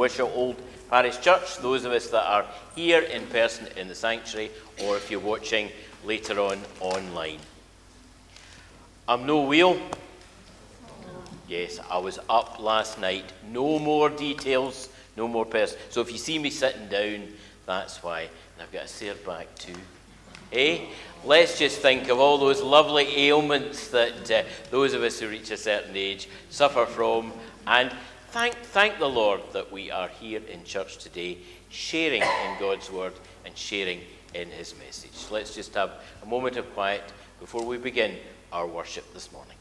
Wishaw Old Parish Church, those of us that are here in person in the sanctuary, or if you're watching later on online. I'm no wheel. Yes, I was up last night. No more details, no more person. So if you see me sitting down, that's why. And I've got a sore back too. Eh? Let's just think of all those lovely ailments that uh, those of us who reach a certain age suffer from and Thank, thank the Lord that we are here in church today, sharing in God's word and sharing in his message. Let's just have a moment of quiet before we begin our worship this morning.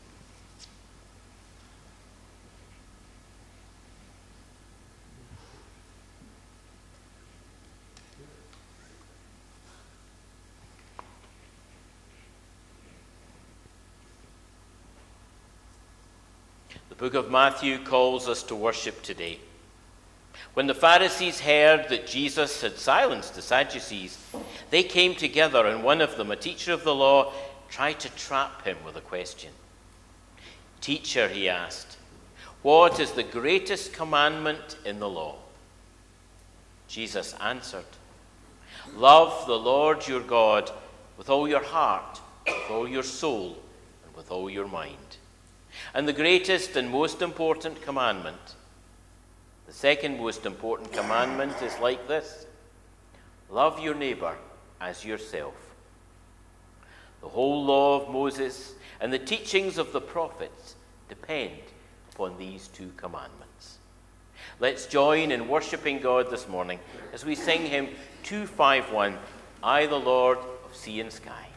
Book of Matthew calls us to worship today. When the Pharisees heard that Jesus had silenced the Sadducees, they came together, and one of them, a teacher of the law, tried to trap him with a question. Teacher, he asked, what is the greatest commandment in the law? Jesus answered, Love the Lord your God with all your heart, with all your soul, and with all your mind. And the greatest and most important commandment, the second most important commandment is like this love your neighbor as yourself. The whole law of Moses and the teachings of the prophets depend upon these two commandments. Let's join in worshipping God this morning as we sing hymn 251 I, the Lord of sea and sky.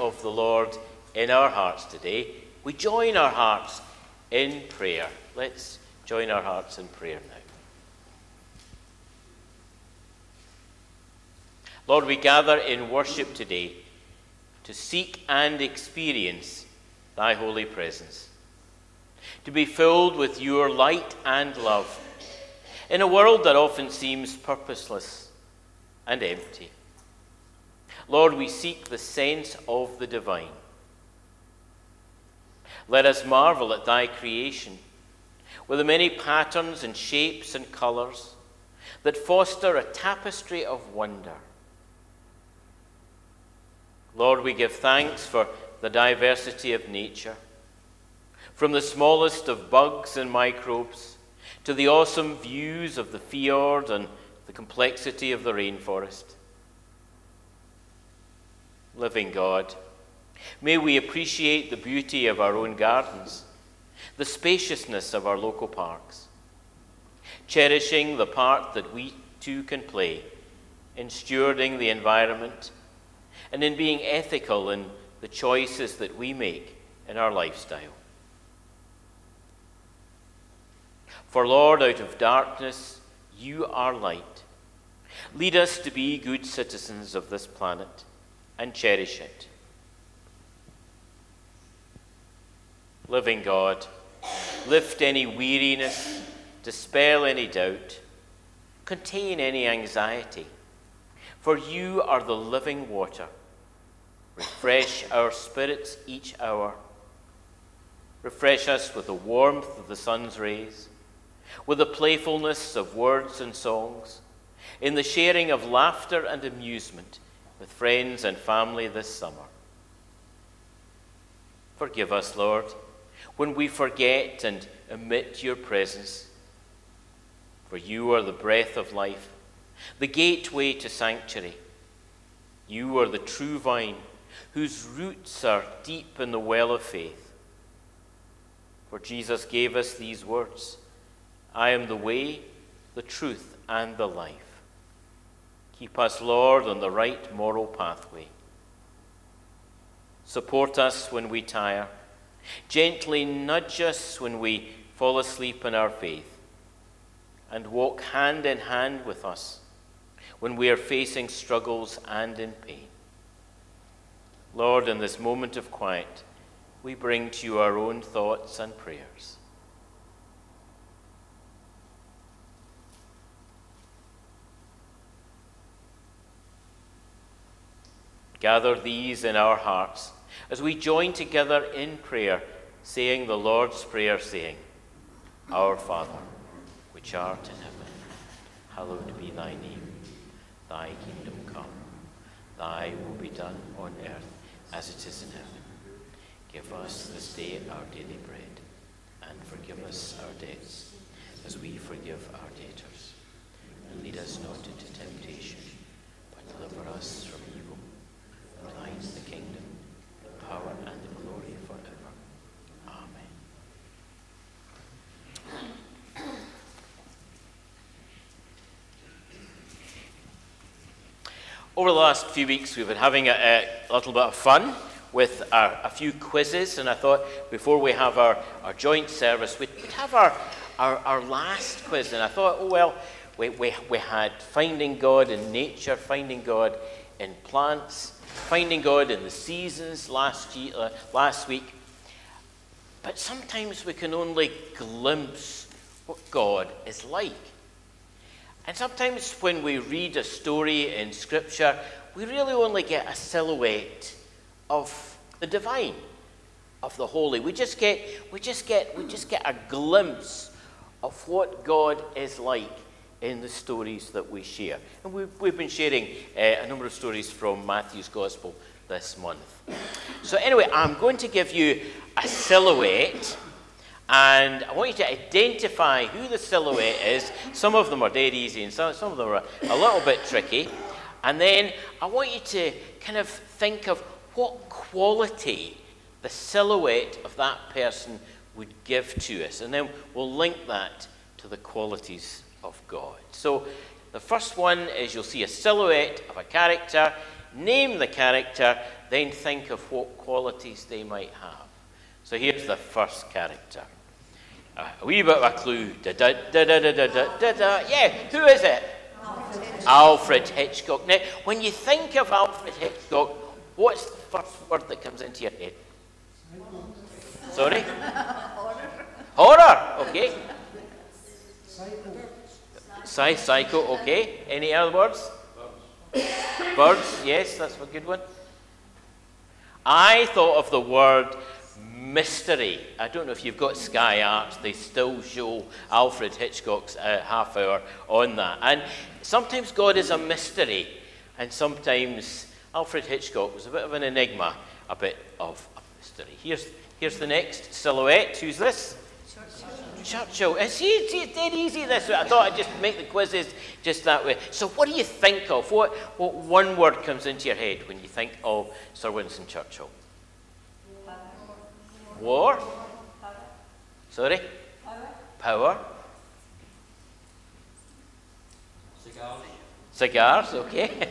Of the Lord in our hearts today. We join our hearts in prayer. Let's join our hearts in prayer now. Lord, we gather in worship today to seek and experience thy holy presence, to be filled with your light and love in a world that often seems purposeless and empty. Lord, we seek the sense of the divine. Let us marvel at thy creation with the many patterns and shapes and colours that foster a tapestry of wonder. Lord, we give thanks for the diversity of nature, from the smallest of bugs and microbes to the awesome views of the fjord and the complexity of the rainforest. Living God, may we appreciate the beauty of our own gardens, the spaciousness of our local parks, cherishing the part that we too can play in stewarding the environment and in being ethical in the choices that we make in our lifestyle. For, Lord, out of darkness, you are light. Lead us to be good citizens of this planet and cherish it. Living God, lift any weariness, dispel any doubt, contain any anxiety, for you are the living water Refresh our spirits each hour. Refresh us with the warmth of the sun's rays, with the playfulness of words and songs, in the sharing of laughter and amusement with friends and family this summer. Forgive us, Lord, when we forget and omit your presence. For you are the breath of life, the gateway to sanctuary. You are the true vine whose roots are deep in the well of faith. For Jesus gave us these words I am the way, the truth, and the life. Keep us, Lord, on the right moral pathway. Support us when we tire. Gently nudge us when we fall asleep in our faith. And walk hand in hand with us when we are facing struggles and in pain. Lord, in this moment of quiet, we bring to you our own thoughts and prayers. Gather these in our hearts as we join together in prayer, saying the Lord's Prayer, saying, Our Father, which art in heaven, hallowed be thy name. Thy kingdom come, thy will be done on earth as it is in heaven. Give us this day our daily bread, and forgive us our debts, as we forgive our debtors. And lead us not into temptation, but deliver us from thine the kingdom, the power, and the glory forever. Amen. Over the last few weeks, we've been having a, a little bit of fun with our, a few quizzes, and I thought before we have our, our joint service, we'd, we'd have our, our, our, last quiz. And I thought, oh, well, we, we, we had finding God in nature, finding God in plants, finding God in the seasons last, year, uh, last week. But sometimes we can only glimpse what God is like. And sometimes when we read a story in Scripture, we really only get a silhouette of the divine, of the holy. We just get, we just get, we just get a glimpse of what God is like in the stories that we share. And we've, we've been sharing uh, a number of stories from Matthew's Gospel this month. So, anyway, I'm going to give you a silhouette and I want you to identify who the silhouette is. Some of them are dead easy, and some, some of them are a little bit tricky. And then I want you to kind of think of what quality the silhouette of that person would give to us. And then we'll link that to the qualities of God. So The first one is you'll see a silhouette of a character, name the character, then think of what qualities they might have. So here's the first character. Uh, a wee bit of a clue. Da, da, da, da, da, da, da, da. Yeah, who is it? Alfred. Alfred Hitchcock. Now, when you think of Alfred Hitchcock, what's the first word that comes into your head? Sorry? Horror. Horror, okay. Psy, psycho, okay. Any other words? Birds. Birds, yes, that's a good one. I thought of the word mystery. I don't know if you've got Sky Arts, they still show Alfred Hitchcock's uh, half hour on that. And sometimes God is a mystery, and sometimes Alfred Hitchcock was a bit of an enigma, a bit of a mystery. Here's, here's the next silhouette. Who's this? Churchill. It's, it's dead easy this way. I thought I'd just make the quizzes just that way. So, what do you think of? What, what one word comes into your head when you think of Sir Winston Churchill? War? Sorry? Power. Power. Cigars. Cigars, okay.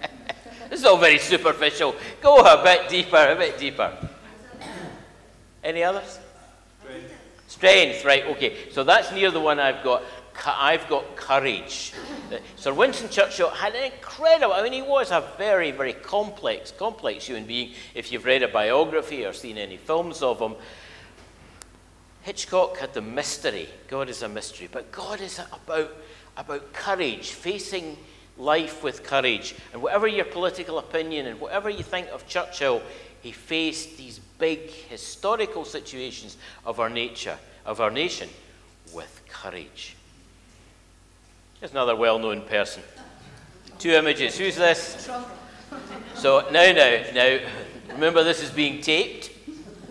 this is all very superficial. Go a bit deeper, a bit deeper. Any others? Strength. Right, okay. So that's near the one I've got. I've got courage. Sir Winston Churchill had an incredible, I mean, he was a very, very complex, complex human being. If you've read a biography or seen any films of him, Hitchcock had the mystery. God is a mystery. But God is about, about courage, facing life with courage. And whatever your political opinion and whatever you think of Churchill, he faced these big historical situations of our nature, of our nation, with courage. Here's another well known person. Two images. Who's this? So now, now, now, remember this is being taped.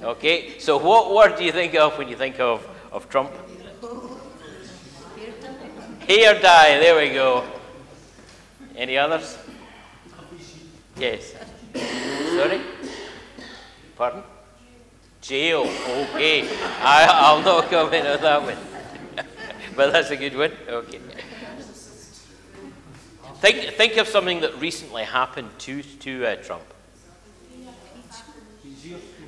Okay, so what word do you think of when you think of, of Trump? Hair dye, there we go. Any others? Yes. Sorry? Pardon? Jail, okay. I, I'll not comment on that one. but that's a good one. Okay. Think, think of something that recently happened to, to uh, Trump.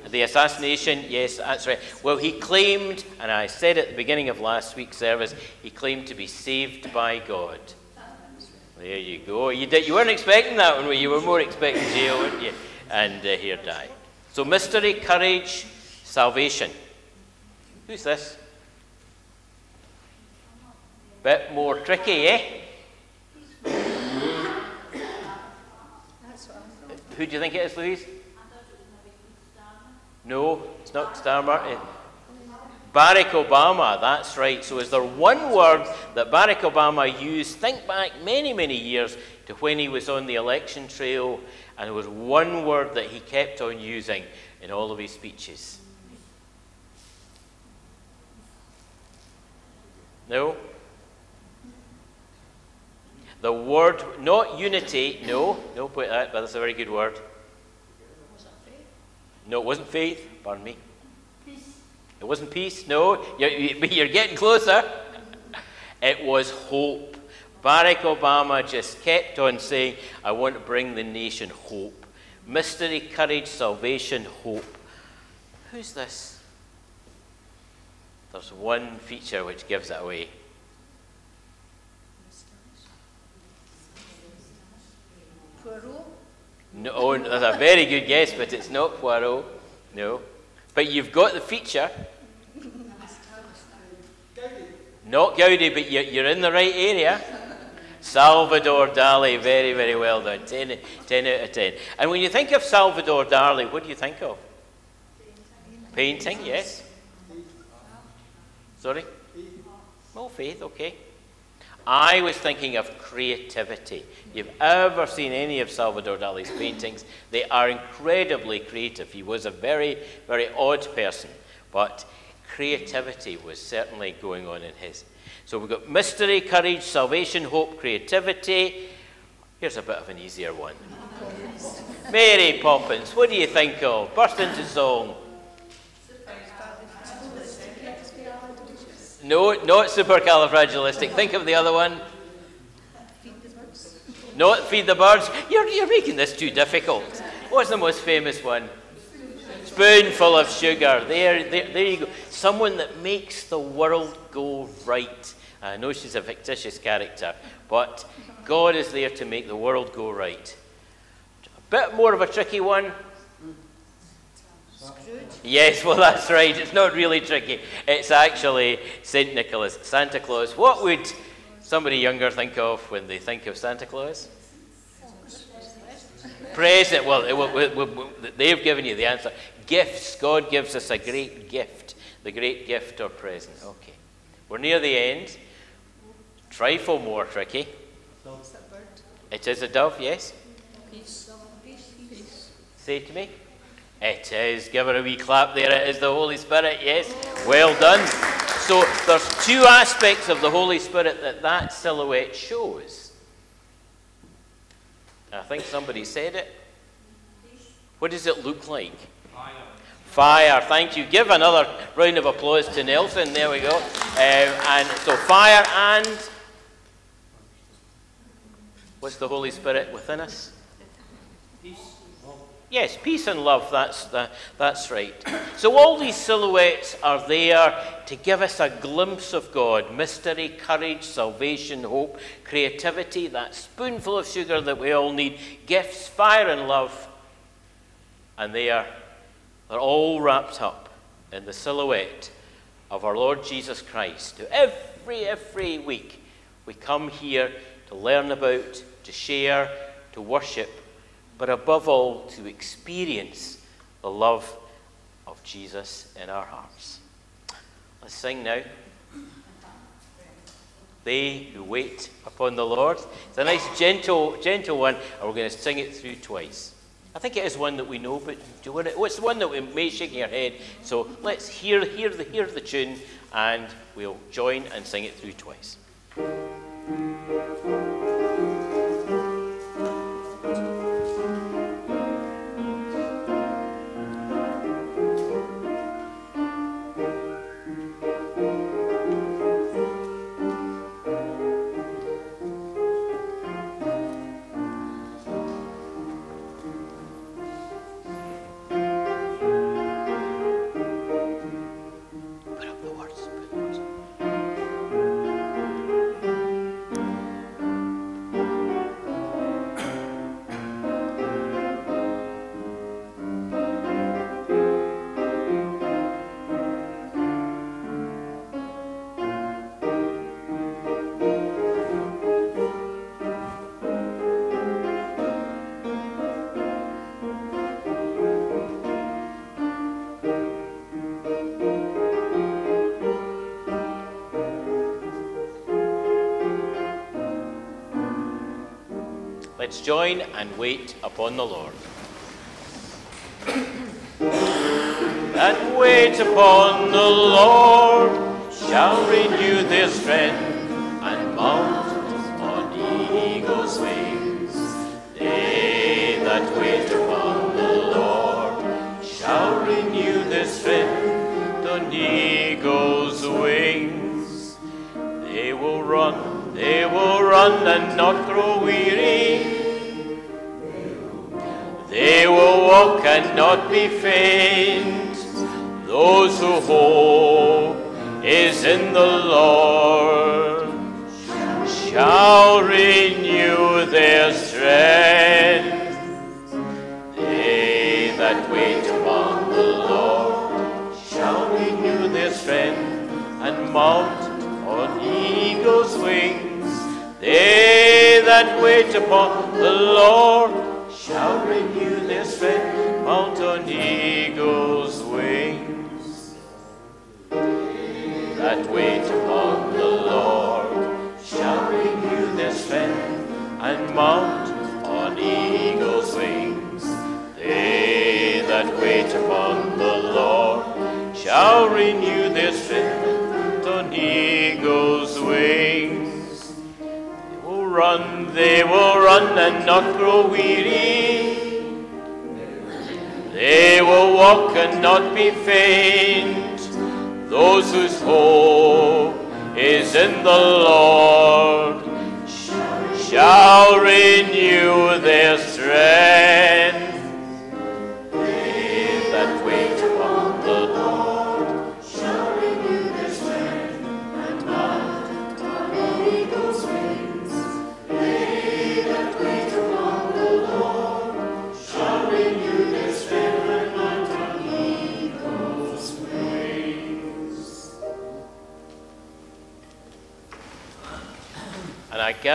The assassination, yes, that's right. Well, he claimed, and I said at the beginning of last week's service, he claimed to be saved by God. There you go. You, did, you weren't expecting that one, were you were more expecting jail, weren't you? And uh, here die. So, mystery, courage, salvation. Who's this? Bit more tricky, eh? Who do you think it is, Louise? No, it's not Starmer. Barack Obama, that's right. So, is there one word that Barack Obama used? Think back many, many years to when he was on the election trail, and there was one word that he kept on using in all of his speeches. No? The word, not unity, no, no, put that, but that's a very good word. No, it wasn't faith, pardon me. Peace. It wasn't peace, no, you're, you're getting closer. it was hope. Barack Obama just kept on saying, I want to bring the nation hope. Mystery, courage, salvation, hope. Who's this? There's one feature which gives it away. Poirot? No, oh, that's a very good guess, but it's not Poirot. No. But you've got the feature. Not Gaudi, but you're, you're in the right area. Salvador Dali, very, very well done. 10, 10 out of 10. And when you think of Salvador Dali, what do you think of? Painting, Painting yes. Sorry? Oh, faith, okay. I was thinking of creativity. You've ever seen any of Salvador Dali's paintings? They are incredibly creative. He was a very, very odd person, but creativity was certainly going on in his. So we've got mystery, courage, salvation, hope, creativity. Here's a bit of an easier one. Mary Poppins, what do you think of? Burst into song. No, not supercalifragilistic. Think of the other one. Feed the birds. Not feed the birds. You're, you're making this too difficult. What's the most famous one? Spoonful of sugar. There, there, there you go. Someone that makes the world go right. I know she's a fictitious character, but God is there to make the world go right. A bit more of a tricky one. Yes, well, that's right. It's not really tricky. It's actually St. Nicholas, Santa Claus. What would somebody younger think of when they think of Santa Claus? Present. Well, they've given you the answer. Gifts. God gives us a great gift. The great gift or present. Okay. We're near the end. Trifle more tricky. It is a dove, yes? Peace. Say to me. It is. Give her a wee clap there. It is the Holy Spirit, yes? Well done. So there's two aspects of the Holy Spirit that that silhouette shows. I think somebody said it. What does it look like? Fire. Fire. Thank you. Give another round of applause to Nelson. There we go. Um, and so fire and what's the Holy Spirit within us? Yes, peace and love, that's, the, that's right. So, all these silhouettes are there to give us a glimpse of God mystery, courage, salvation, hope, creativity, that spoonful of sugar that we all need, gifts, fire, and love. And they are they're all wrapped up in the silhouette of our Lord Jesus Christ, every, every week we come here to learn about, to share, to worship but above all, to experience the love of Jesus in our hearts. Let's sing now. They who wait upon the Lord. It's a nice, gentle, gentle one, and we're going to sing it through twice. I think it is one that we know, but do you want it? What's the one that we may shaking our head? So let's hear, hear, the, hear the tune, and we'll join and sing it through twice. Let's join and wait upon the Lord. that wait upon the Lord shall renew their strength and mount on eagle's wings. They that wait upon the Lord shall renew their strength on eagle's wings. They will run, they will run and not grow weary they will walk and not be faint. Those who hope is in the Lord shall renew their strength. They that wait upon the Lord shall renew their strength and mount on eagle's wings. They that wait upon the Lord shall renew strength, mount on eagle's wings. That wait upon the Lord shall renew their strength, and mount on eagle's wings. They that wait upon the Lord shall renew their strength on eagle's wings They will run, they will run and not grow weary. They will walk and not be faint. Those whose hope is in the Lord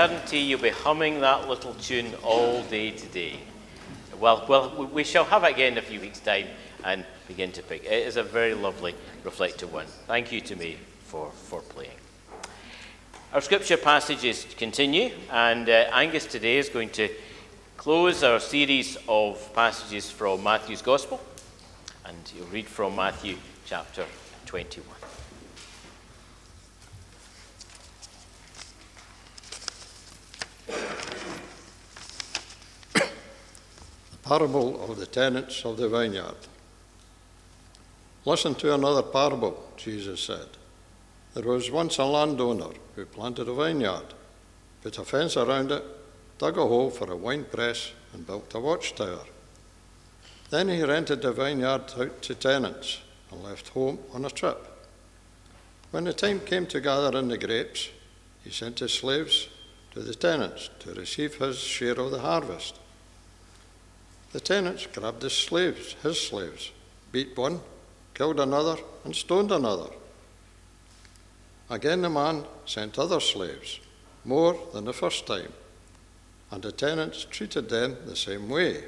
guarantee you'll be humming that little tune all day today. Well, well, we- shall have it again in a few weeks' time and begin to pick. It is a very lovely, reflective one. Thank you to me for, for playing. Our scripture passages continue, and uh, Angus today is going to close our series of passages from Matthew's Gospel, and you'll read from Matthew chapter 21. Parable of the tenants of the vineyard. Listen to another parable, Jesus said. There was once a landowner who planted a vineyard, put a fence around it, dug a hole for a wine press, and built a watchtower. Then he rented the vineyard out to tenants and left home on a trip. When the time came to gather in the grapes, he sent his slaves to the tenants to receive his share of the harvest. The tenants grabbed his slaves, his slaves, beat one, killed another, and stoned another. Again the man sent other slaves, more than the first time, and the tenants treated them the same way.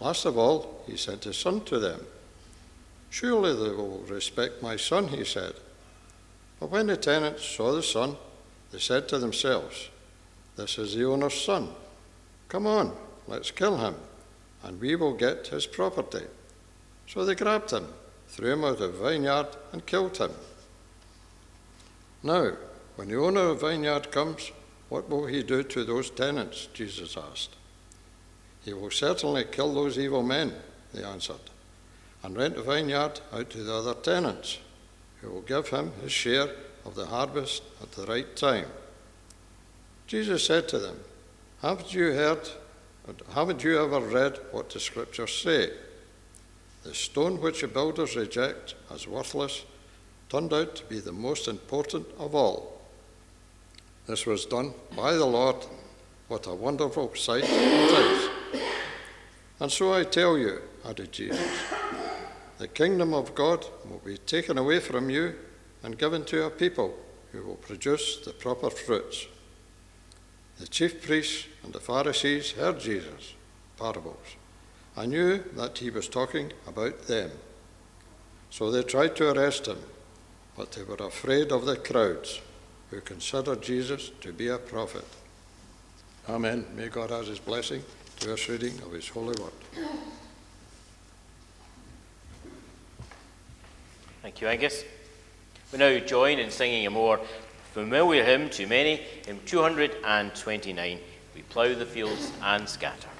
Last of all, he sent his son to them. Surely they will respect my son, he said. But when the tenants saw the son, they said to themselves, This is the owner's son. Come on, let's kill him, and we will get his property. So they grabbed him, threw him out of the vineyard, and killed him. Now, when the owner of the vineyard comes, what will he do to those tenants? Jesus asked. He will certainly kill those evil men, they answered, and rent the vineyard out to the other tenants, who will give him his share of the harvest at the right time. Jesus said to them, Haven't you heard, haven't you ever read what the scriptures say? The stone which the builders reject as worthless turned out to be the most important of all. This was done by the Lord. What a wonderful sight it is. And so I tell you, added Jesus, the kingdom of God will be taken away from you and given to a people who will produce the proper fruits. The chief priests and the Pharisees heard Jesus' parables and knew that he was talking about them. So they tried to arrest him, but they were afraid of the crowds who considered Jesus to be a prophet. Amen. May God add his blessing to us reading of his holy word. Thank you, Angus. We now join in singing a more familiar hymn to many, hymn 229, We Plough the Fields and Scatter.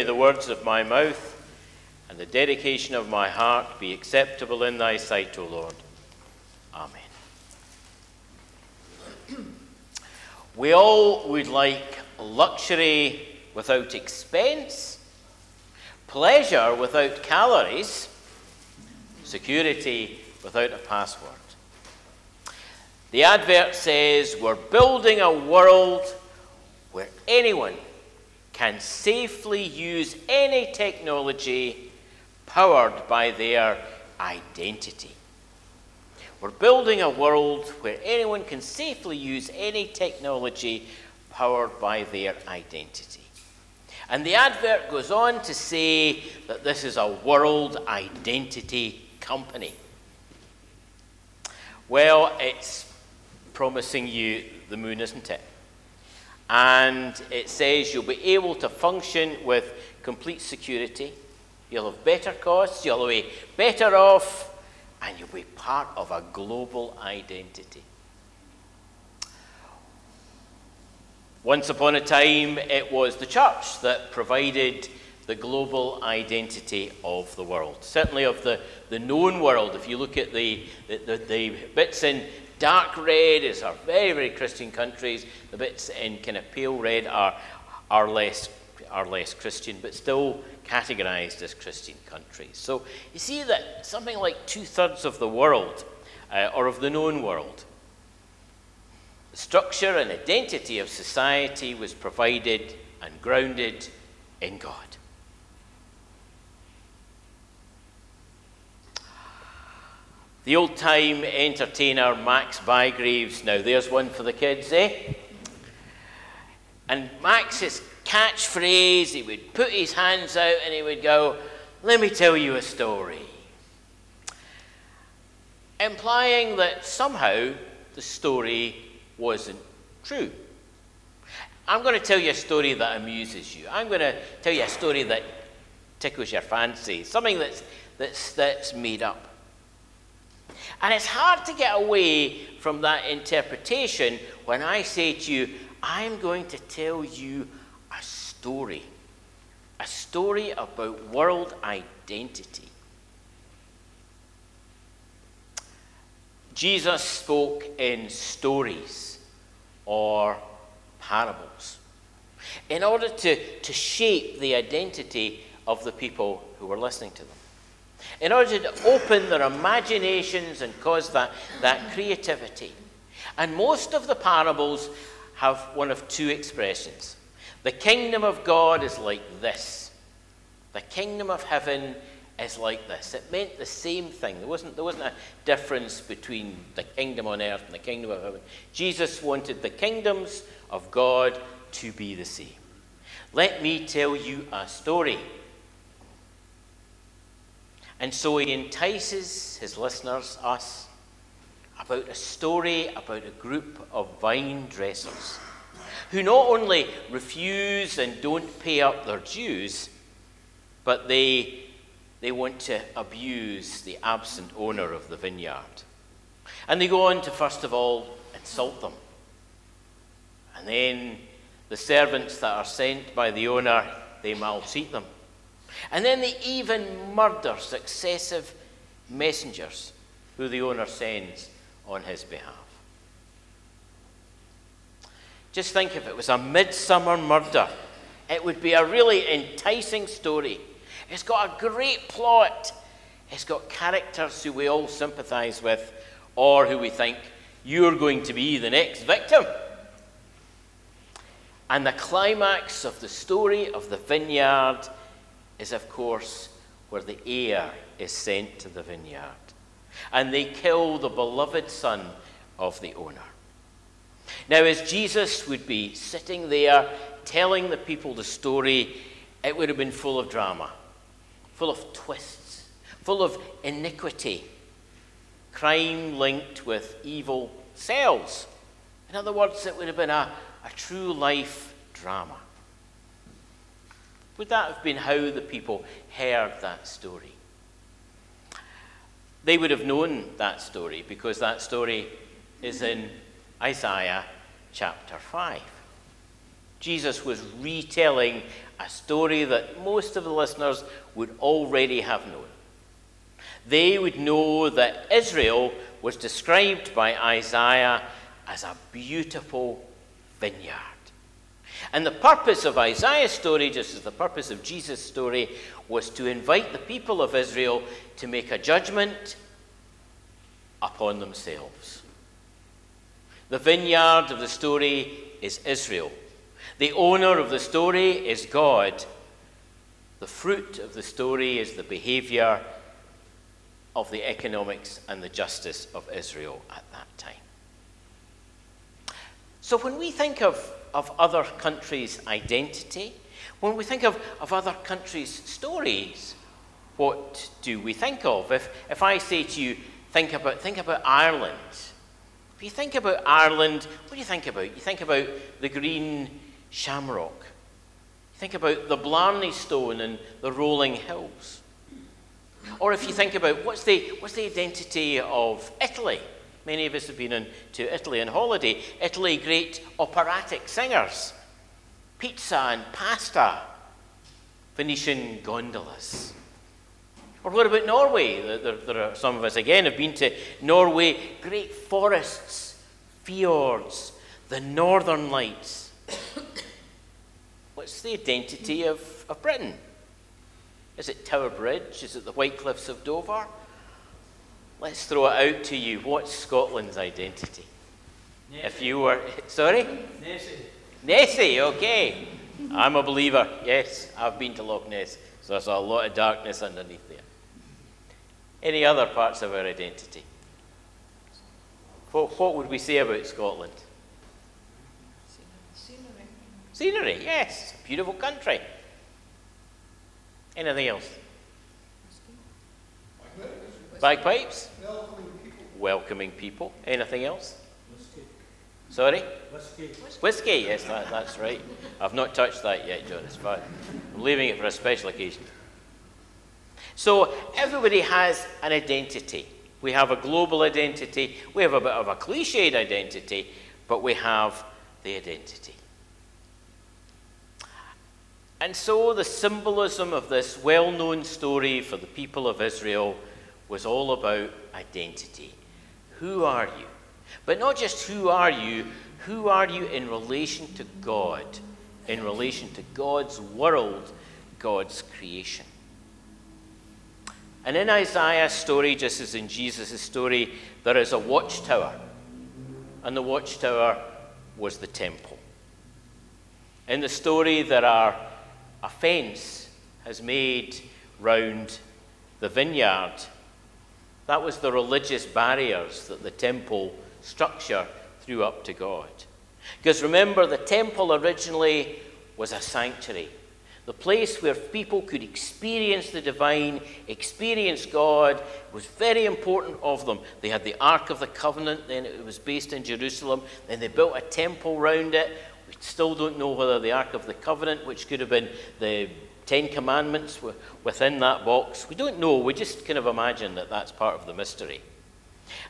May the words of my mouth and the dedication of my heart be acceptable in thy sight, O Lord. Amen. We all would like luxury without expense, pleasure without calories, security without a password. The advert says we're building a world where anyone can safely use any technology powered by their identity. We're building a world where anyone can safely use any technology powered by their identity. And the advert goes on to say that this is a world identity company. Well, it's promising you the moon, isn't it? And it says you'll be able to function with complete security. You'll have better costs, you'll be better off, and you'll be part of a global identity. Once upon a time, it was the church that provided the global identity of the world, certainly of the, the known world. If you look at the, the, the, bits in dark red is our very, very Christian countries, the bits in kind of pale red are, are, less, are less Christian, but still categorized as Christian countries. So you see that something like two thirds of the world, uh, or of the known world, the structure and identity of society was provided and grounded in God. The old time entertainer Max Bygraves, now there's one for the kids, eh? And Max's catchphrase, he would put his hands out and he would go, Let me tell you a story. Implying that somehow the story wasn't true. I'm going to tell you a story that amuses you. I'm going to tell you a story that tickles your fancy, something that's, that's, that's made up. And it's hard to get away from that interpretation when I say to you, I'm going to tell you a story. A story about world identity. Jesus spoke in stories or parables in order to, to shape the identity of the people who were listening to them. In order to open their imaginations and cause that, that creativity. And most of the parables have one of two expressions. The kingdom of God is like this. The kingdom of heaven is like this. It meant the same thing. There wasn't, there wasn't a difference between the kingdom on earth and the kingdom of heaven. Jesus wanted the kingdoms of God to be the same. Let me tell you a story. And so he entices his listeners, us, about a story about a group of vine dressers who not only refuse and don't pay up their dues, but they they want to abuse the absent owner of the vineyard. And they go on to, first of all, insult them. And then the servants that are sent by the owner, they maltreat them. And then they even murder successive messengers who the owner sends on his behalf. Just think if it was a midsummer murder, it would be a really enticing story. It's got a great plot. It's got characters who we all sympathize with or who we think you're going to be the next victim. And the climax of the story of the vineyard is, of course, where the heir is sent to the vineyard. And they kill the beloved son of the owner. Now, as Jesus would be sitting there telling the people the story, it would have been full of drama full of twists, full of iniquity, crime linked with evil cells. In other words, it would have been a, a true life drama. Would that have been how the people heard that story? They would have known that story because that story is in Isaiah chapter 5. Jesus was retelling a story that most of the listeners would already have known. They would know that Israel was described by Isaiah as a beautiful vineyard. And the purpose of Isaiah's story, just as the purpose of Jesus' story, was to invite the people of Israel to make a judgment upon themselves. The vineyard of the story is Israel. The owner of the story is God. The fruit of the story is the behavior of the economics and the justice of Israel at that time. So when we think of, of other countries' identity, when we think of, of other countries' stories, what do we think of? If, if I say to you, think about, think about Ireland. If you think about Ireland, what do you think about? You think about the green shamrock. You think about the Blarney Stone and the rolling hills. Or if you think about what's the, what's the identity of Italy? Many of us have been in, to Italy on holiday. Italy, great operatic singers, pizza and pasta, Venetian gondolas. Or what about Norway? There, there, are some of us again have been to Norway. Great forests, fjords, the northern lights. What's the identity of, of Britain? Is it Tower Bridge? Is it the White Cliffs of Dover? Let's throw it out to you. What's Scotland's identity? Nessie. If you were. Sorry? Nessie. Nessie, okay. I'm a believer. Yes, I've been to Loch Ness. So there's a lot of darkness underneath there. Any other parts of our identity? What, what would we say about Scotland? Scenery. Scenery, yes. Beautiful country. Anything else? Bagpipes? Welcoming people. Welcoming people. Anything else? Whiskey. Sorry? Whiskey. Whiskey, yes, that, that's right. I've not touched that yet, John. It's fine. I'm leaving it for a special occasion. So everybody has an identity. We have a global identity. We have a bit of a cliched identity, but we have the identity. And so the symbolism of this well known story for the people of Israel was all about identity. Who are you? But not just who are you, who are you in relation to God, in relation to God's world, God's creation. And in Isaiah's story, just as in Jesus' story, there is a watchtower. And the watchtower was the temple. In the story, there are a fence has made round the vineyard. That was the religious barriers that the temple structure threw up to God. Because remember, the temple originally was a sanctuary, the place where people could experience the divine, experience God. Was very important of them. They had the Ark of the Covenant, then it was based in Jerusalem. Then they built a temple round it, we still don't know whether the Ark of the Covenant, which could have been the Ten Commandments, were within that box. We don't know. We just kind of imagine that that's part of the mystery.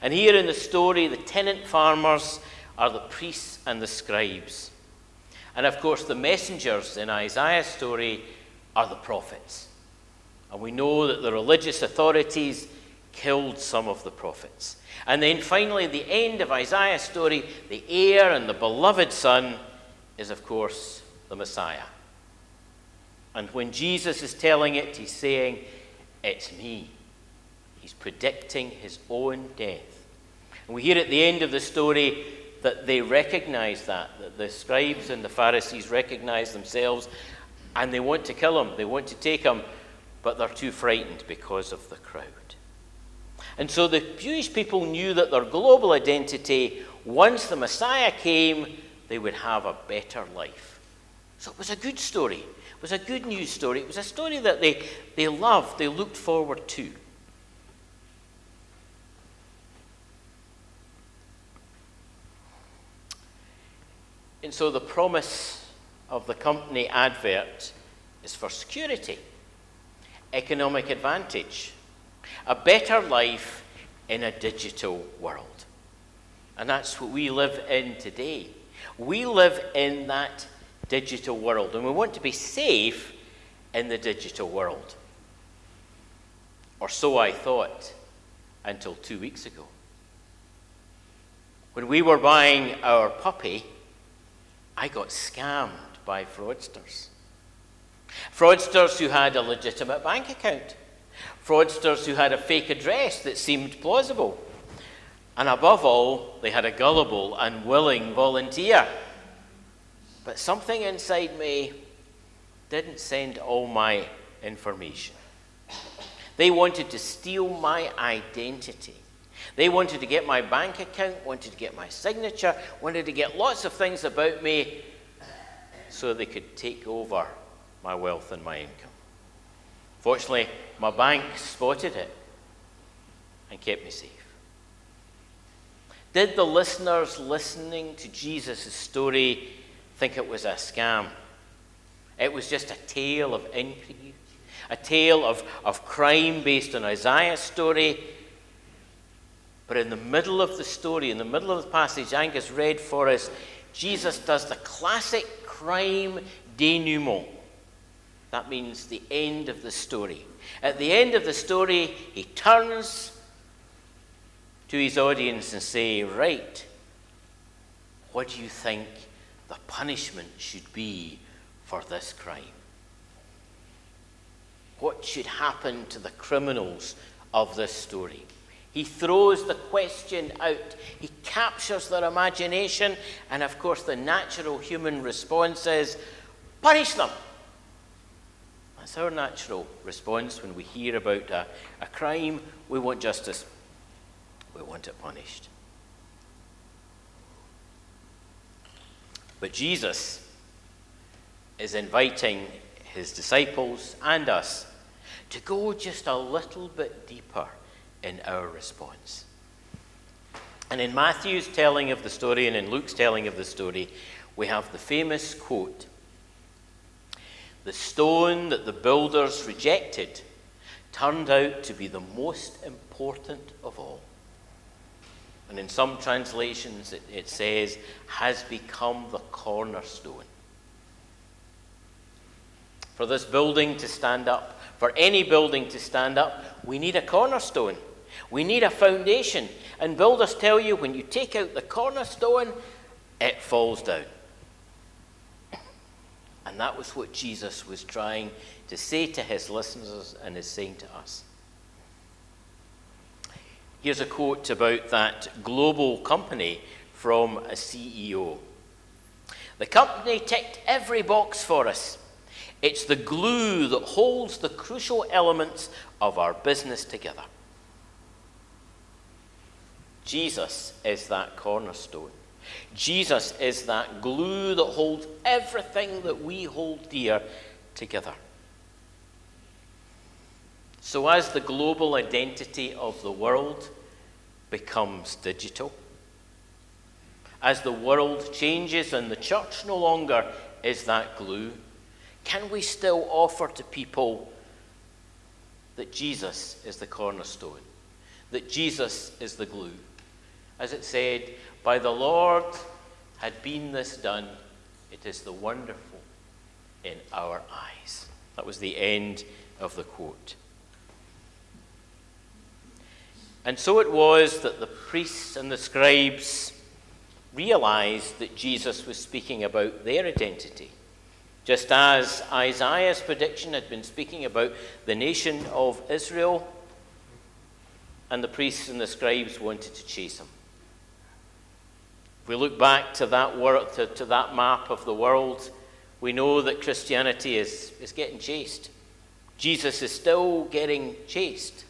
And here in the story, the tenant farmers are the priests and the scribes. And of course, the messengers in Isaiah's story are the prophets. And we know that the religious authorities killed some of the prophets. And then finally, the end of Isaiah's story, the heir and the beloved son is, of course, the Messiah. And when Jesus is telling it, he's saying, It's me. He's predicting his own death. And we hear at the end of the story that they recognize that, that the scribes and the Pharisees recognize themselves and they want to kill him, they want to take him, but they're too frightened because of the crowd. And so the Jewish people knew that their global identity, once the Messiah came, they would have a better life. So it was a good story. It was a good news story. It was a story that they, they loved, they looked forward to. And so the promise of the company advert is for security, economic advantage, a better life in a digital world. And that's what we live in today. We live in that digital world, and we want to be safe in the digital world. Or so I thought until two weeks ago. When we were buying our puppy, I got scammed by fraudsters. Fraudsters who had a legitimate bank account, fraudsters who had a fake address that seemed plausible, and above all, they had a gullible and willing volunteer. But something inside me didn't send all my information. They wanted to steal my identity. They wanted to get my bank account, wanted to get my signature, wanted to get lots of things about me so they could take over my wealth and my income. Fortunately, my bank spotted it and kept me safe. Did the listeners listening to Jesus' story think it was a scam? It was just a tale of intrigue, a tale of, of crime based on Isaiah's story. But in the middle of the story, in the middle of the passage Angus read for us, Jesus does the classic crime denouement. That means the end of the story. At the end of the story, he turns to his audience and say, Right, what do you think the punishment should be for this crime? What should happen to the criminals of this story? He throws the question out. He captures their imagination, and of course, the natural human response is punish them. That's our natural response when we hear about a, a crime. We want justice, we want it punished. But Jesus is inviting his disciples and us to go just a little bit deeper in our response. And in Matthew's telling of the story and in Luke's telling of the story, we have the famous quote The stone that the builders rejected turned out to be the most important of all. And in some translations, it, it says, has become the cornerstone. For this building to stand up, for any building to stand up, we need a cornerstone. We need a foundation. And builders tell you when you take out the cornerstone, it falls down. And that was what Jesus was trying to say to his listeners and is saying to us. Here's a quote about that global company from a CEO. The company ticked every box for us. It's the glue that holds the crucial elements of our business together. Jesus is that cornerstone. Jesus is that glue that holds everything that we hold dear together. So, as the global identity of the world becomes digital, as the world changes and the church no longer is that glue, can we still offer to people that Jesus is the cornerstone, that Jesus is the glue? As it said, by the Lord had been this done, it is the wonderful in our eyes. That was the end of the quote. And so it was that the priests and the scribes realized that Jesus was speaking about their identity. Just as Isaiah's prediction had been speaking about the nation of Israel, and the priests and the scribes wanted to chase him. If we look back to that, wor- to, to that map of the world, we know that Christianity is, is getting chased. Jesus is still getting chased.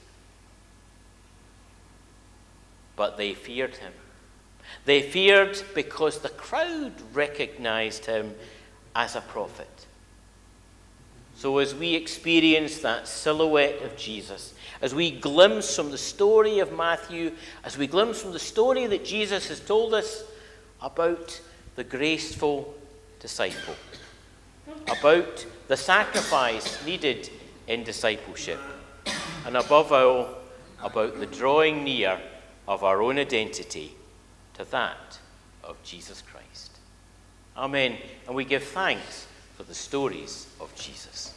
But they feared him. They feared because the crowd recognized him as a prophet. So, as we experience that silhouette of Jesus, as we glimpse from the story of Matthew, as we glimpse from the story that Jesus has told us about the graceful disciple, about the sacrifice needed in discipleship, and above all, about the drawing near of our own identity to that of Jesus Christ. Amen. And we give thanks for the stories of Jesus.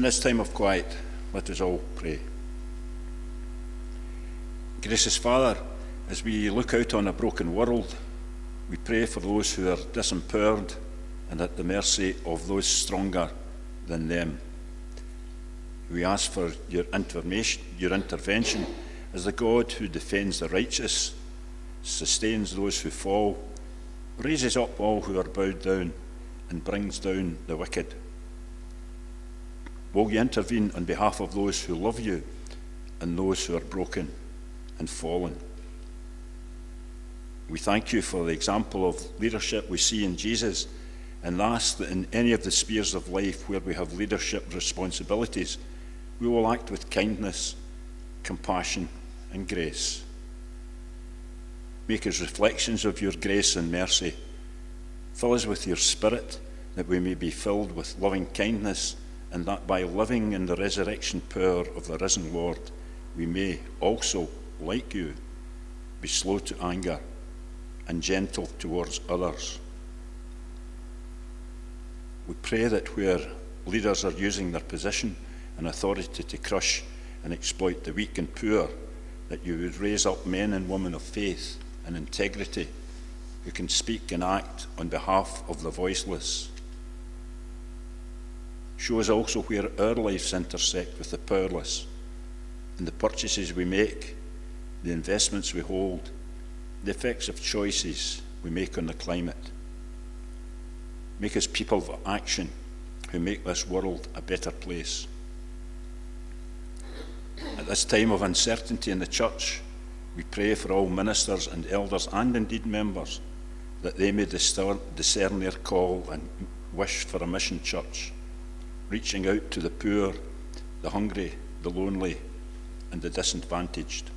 In this time of quiet, let us all pray. Gracious Father, as we look out on a broken world, we pray for those who are disempowered and at the mercy of those stronger than them. We ask for your your intervention as the God who defends the righteous, sustains those who fall, raises up all who are bowed down, and brings down the wicked. Will you intervene on behalf of those who love you and those who are broken and fallen? We thank you for the example of leadership we see in Jesus and ask that in any of the spheres of life where we have leadership responsibilities, we will act with kindness, compassion, and grace. Make us reflections of your grace and mercy. Fill us with your Spirit that we may be filled with loving kindness and that by living in the resurrection power of the risen Lord, we may also, like you, be slow to anger and gentle towards others. We pray that where leaders are using their position and authority to crush and exploit the weak and poor, that you would raise up men and women of faith and integrity who can speak and act on behalf of the voiceless. Show us also where our lives intersect with the powerless, in the purchases we make, the investments we hold, the effects of choices we make on the climate. Make us people of action who make this world a better place. At this time of uncertainty in the church, we pray for all ministers and elders and indeed members that they may discern their call and wish for a mission church, reaching out to the poor, the hungry, the lonely, and the disadvantaged.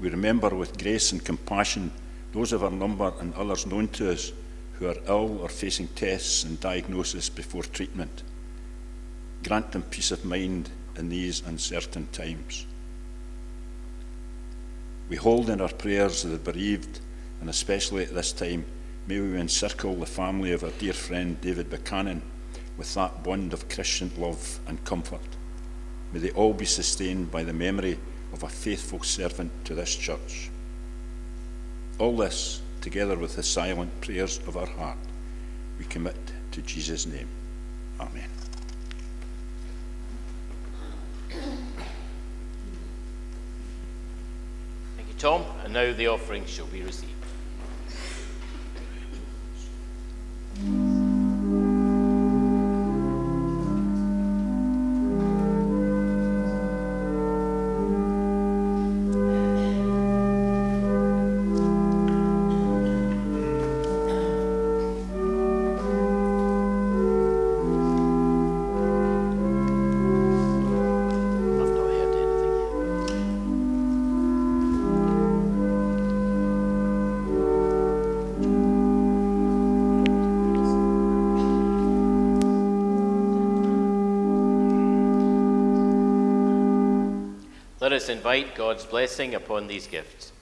We remember with grace and compassion those of our number and others known to us who are ill or facing tests and diagnosis before treatment. Grant them peace of mind in these uncertain times. We hold in our prayers the bereaved, and especially at this time, may we encircle the family of our dear friend David Buchanan with that bond of Christian love and comfort. May they all be sustained by the memory of a faithful servant to this church. All this, together with the silent prayers of our heart, we commit to Jesus' name. Amen. Thank you, Tom. And now the offering shall be received. Let us invite God's blessing upon these gifts.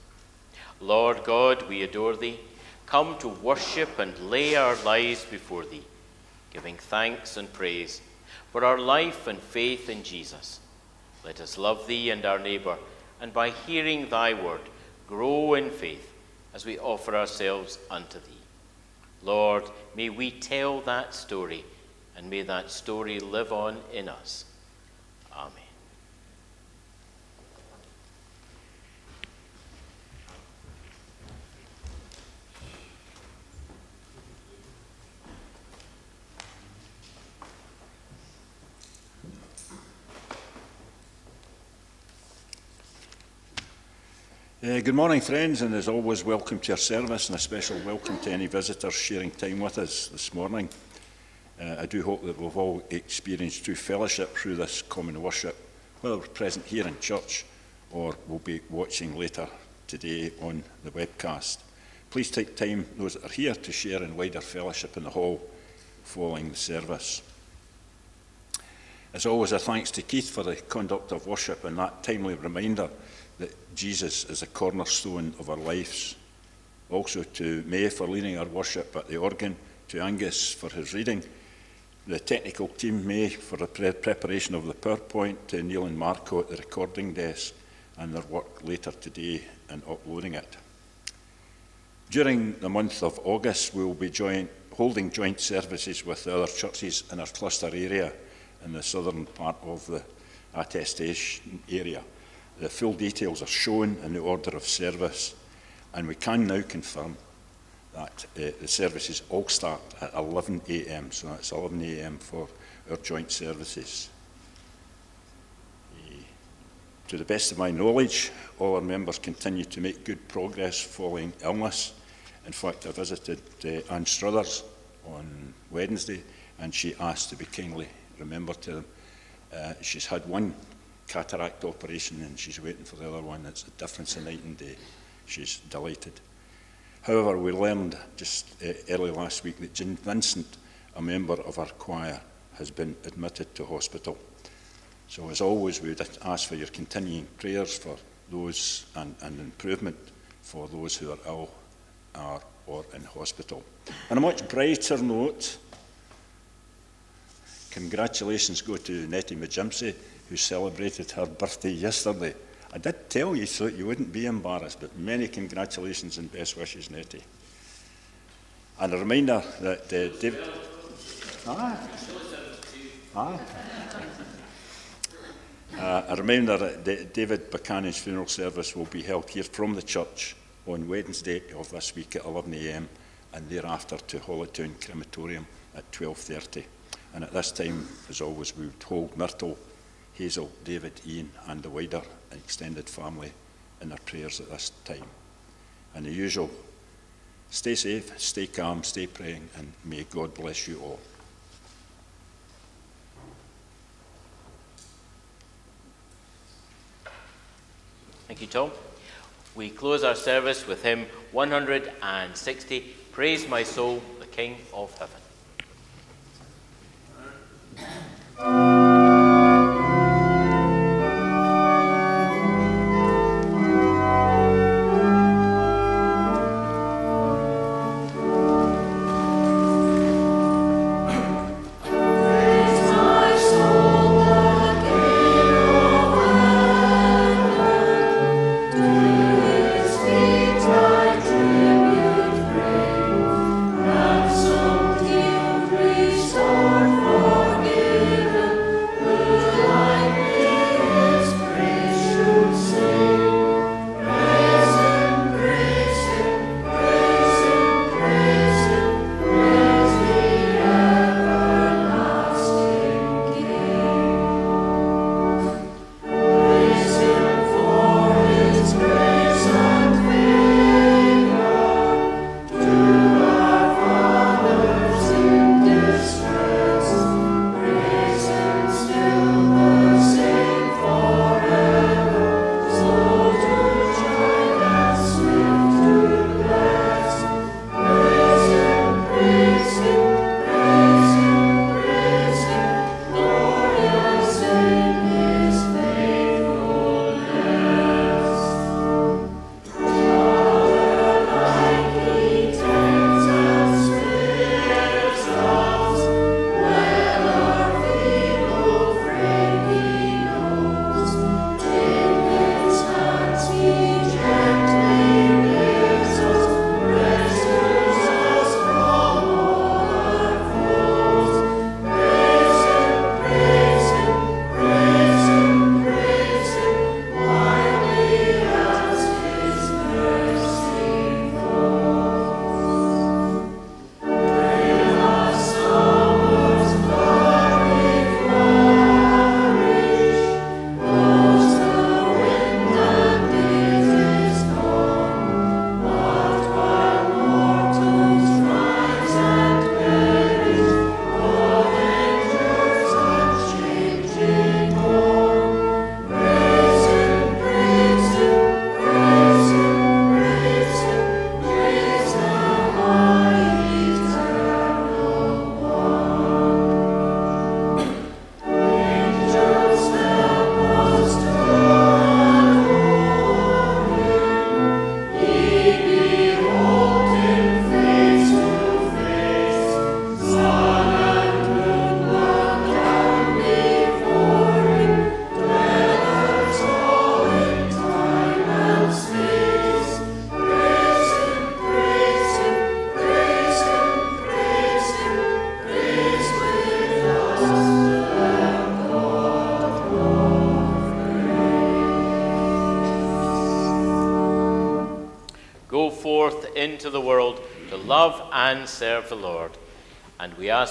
Lord God, we adore thee. Come to worship and lay our lives before thee, giving thanks and praise for our life and faith in Jesus. Let us love thee and our neighbour, and by hearing thy word, grow in faith as we offer ourselves unto thee. Lord, may we tell that story, and may that story live on in us. Amen. Uh, good morning, friends, and as always, welcome to our service and a special welcome to any visitors sharing time with us this morning. Uh, I do hope that we've all experienced true fellowship through this common worship, whether we're present here in church or we'll be watching later today on the webcast. Please take time, those that are here, to share in wider fellowship in the hall following the service. As always, a thanks to Keith for the conduct of worship and that timely reminder that Jesus is a cornerstone of our lives. Also to May for leading our worship at the organ, to Angus for his reading, the technical team, May, for the pre- preparation of the PowerPoint, to Neil and Marco at the recording desk, and their work later today in uploading it. During the month of August, we will be joint, holding joint services with the other churches in our cluster area in the southern part of the attestation area. The full details are shown in the order of service, and we can now confirm that uh, the services all start at 11 a.m. So that's 11 a.m. for our joint services. Eh, To the best of my knowledge, all our members continue to make good progress following illness. In fact, I visited uh, Anne Struthers on Wednesday, and she asked to be kindly remembered to them. Uh, she's had one cataract operation, and she's waiting for the other one. It's a difference in night and day. She's delighted. However, we learned just uh, early last week that Jean Vincent, a member of our choir, has been admitted to hospital. So, as always, we would ask for your continuing prayers for those and, and improvement for those who are ill or in hospital. On a much brighter note, congratulations go to Nettie Majimsey, who celebrated her birthday yesterday. I did tell you so that you wouldn't be embarrassed, but many congratulations and best wishes, Nettie. And a reminder that uh, David. Ah. Ah. Uh, a reminder that David Buchanan's funeral service will be held here from the church on Wednesday of this week at 11am and thereafter to Holytown Crematorium at 12.30. And at this time, as always, we would hold Myrtle, Hazel, David, Ian and the wider extended family in their prayers at this time. And the usual, stay safe, stay calm, stay praying and may God bless you all. Thank you, Tom. We close our service with hymn 160, Praise My Soul, the King of Heaven.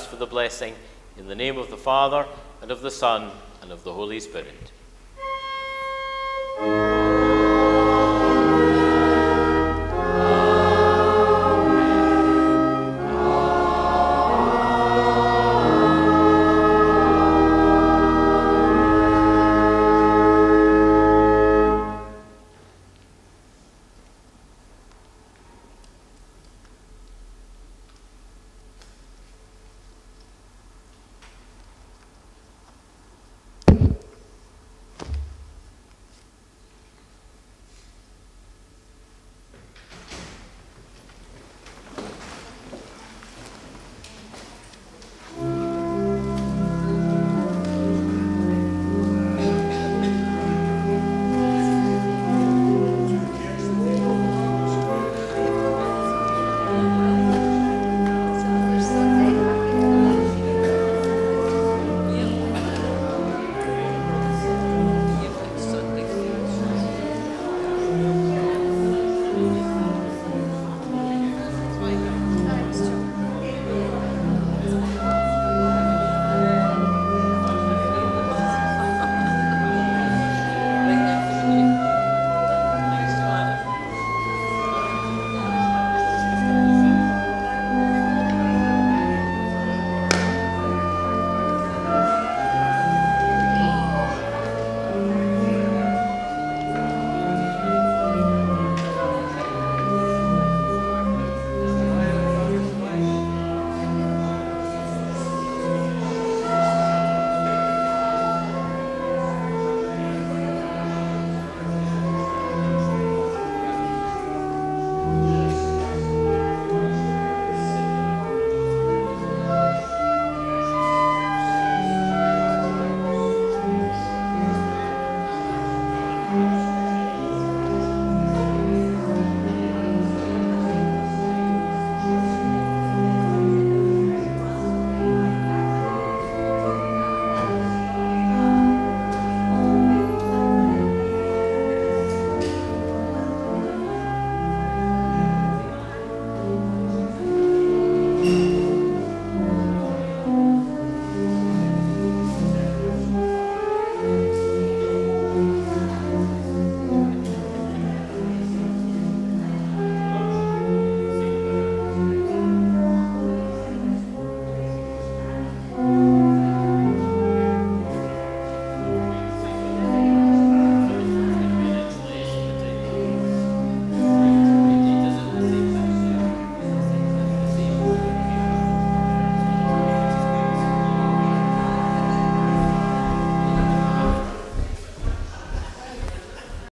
for the blessing. In the name of the Father, and of the Son, and of the Holy Spirit.